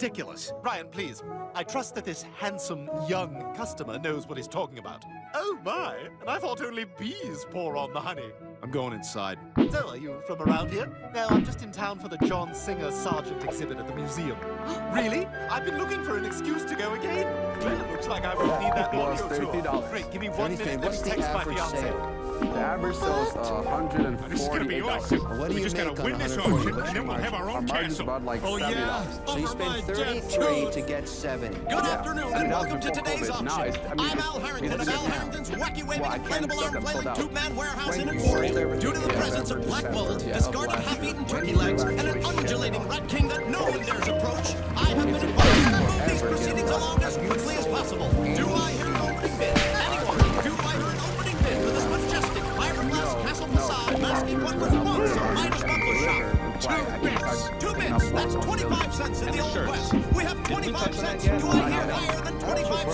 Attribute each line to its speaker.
Speaker 1: ridiculous. Ryan, please. I trust that this handsome, young customer knows what he's talking about. Oh my, and I thought only bees pour on the honey.
Speaker 2: I'm going inside.
Speaker 1: So, are you from around here? No, I'm just in town for the John Singer Sargent exhibit at the museum. really? I've been looking for an excuse to go again. Well, it looks like I won't need that
Speaker 3: was
Speaker 1: audio tour.
Speaker 3: $30.
Speaker 1: Great, give me one minute, let me
Speaker 4: What's the
Speaker 1: text my
Speaker 4: average
Speaker 1: fiance.
Speaker 4: sale?
Speaker 3: The average sells uh,
Speaker 5: This is gonna be
Speaker 3: $148.
Speaker 5: awesome.
Speaker 4: What do
Speaker 5: we
Speaker 4: you
Speaker 5: just
Speaker 4: make
Speaker 5: gotta
Speaker 4: on
Speaker 5: win this
Speaker 4: 140?
Speaker 5: auction, and then we'll have our
Speaker 3: Our
Speaker 5: own
Speaker 3: margin's
Speaker 5: castle.
Speaker 3: about like
Speaker 5: oh
Speaker 3: $70.
Speaker 5: yeah,
Speaker 4: So you
Speaker 5: over my
Speaker 4: spend 33
Speaker 5: tooth.
Speaker 4: to get 70.
Speaker 6: Good
Speaker 3: Yeah.
Speaker 6: afternoon
Speaker 3: And
Speaker 6: and
Speaker 3: that was
Speaker 6: welcome to today's
Speaker 3: COVID.
Speaker 6: auction.
Speaker 3: Now it's- I mean,
Speaker 6: I'm
Speaker 3: it's-
Speaker 6: Al Harrington of Al. Harrington's Wacky Waving
Speaker 3: Well, I can't
Speaker 6: Inflatable Arm Flailing. Tube-Man Warehouse in
Speaker 3: When you
Speaker 6: Emporia.
Speaker 3: sold everything
Speaker 6: Due to the presence of black
Speaker 3: December,
Speaker 6: mold, discarded half-eaten turkey
Speaker 3: When you
Speaker 6: legs, what was once a Midas muffler shop? Two
Speaker 3: Why? I can
Speaker 6: bits. Two bits. That's 25 cents in the Old. West. We have 25
Speaker 5: touch on that
Speaker 6: cents. Do I hear higher than 25